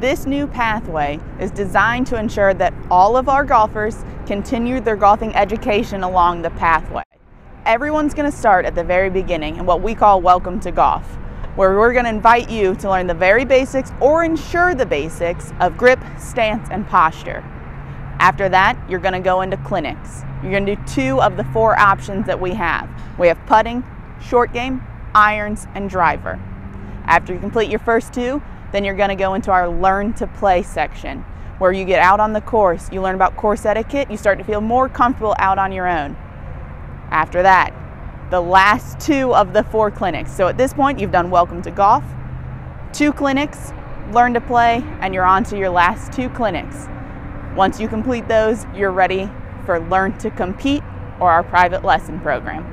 This new pathway is designed to ensure that all of our golfers continue their golfing education along the pathway. Everyone's going to start at the very beginning in what we call Welcome to Golf, where we're going to invite you to learn the very basics or ensure the basics of grip, stance, and posture. After that, you're going to go into clinics. You're going to do two of the four options that we have. We have putting, short game, irons, and driver. After you complete your first two, then you're going to go into our learn to play section where you get out on the course, you learn about course etiquette, you start to feel more comfortable out on your own. After that, the last two of the four clinics. So at this point, you've done Welcome to Golf, two clinics, Learn to Play, and you're on to your last two clinics. Once you complete those, you're ready for Learn to Compete or our private lesson program.